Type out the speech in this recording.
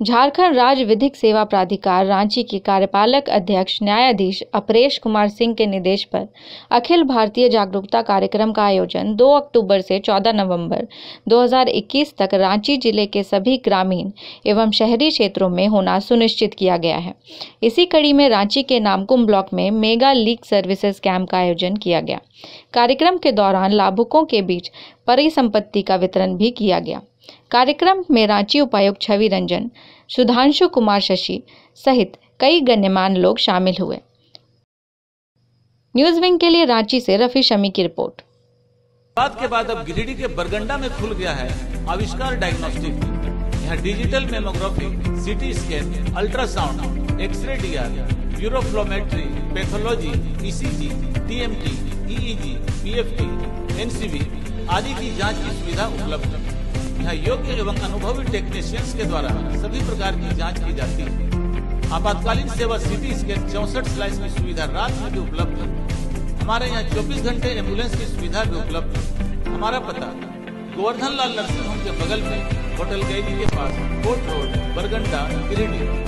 झारखंड राज्य विधिक सेवा प्राधिकार रांची के कार्यपालक अध्यक्ष न्यायाधीश अपरेश कुमार सिंह के निर्देश पर अखिल भारतीय जागरूकता कार्यक्रम का आयोजन 2 अक्टूबर से 14 नवंबर 2021 तक रांची ज़िले के सभी ग्रामीण एवं शहरी क्षेत्रों में होना सुनिश्चित किया गया है। इसी कड़ी में रांची के नामकुम ब्लॉक में मेगा लीग सर्विसेज़ कैंप का आयोजन किया गया। कार्यक्रम के दौरान लाभुकों के बीच परिसंपत्ति का वितरण भी किया गया। कार्यक्रम में रांची उपायुक्त छवि रंजन, सुधांशु कुमार शशि सहित कई गण्यमान्य लोग शामिल हुए। न्यूज़ विंग के लिए रांची से रफी शमी की रिपोर्ट। बाद के बाद अब गिरिडीह के बरगंडा में खुल गया है आविष्कार डायग्नोस्टिक। यहाँ digital mammography, CT scan, ultrasound, X ray DR, uroflowmetry, pathology, ECG, TMT, EEG, PFT NCB आदि की जाँच की सुविधा उपलब्ध। है यहाँ योग्य एवं अनुभवी टेक्नीशियंस के द्वारा सभी प्रकार की जाँच की जाती है। आपातकालीन सेवा सिटी स्कैन चौसठ स्लाइस में सुविधा रात में भी उपलब्ध है। हमारे यहाँ 24 घंटे एंबुलेंस की सुविधा भी उपलब्ध है। हमारा पता गोवर्धन लाल नर्सिंग होम के बगल में होटल गैली के पास कोर्ट रोड, बरगंडा, गिरिडीह।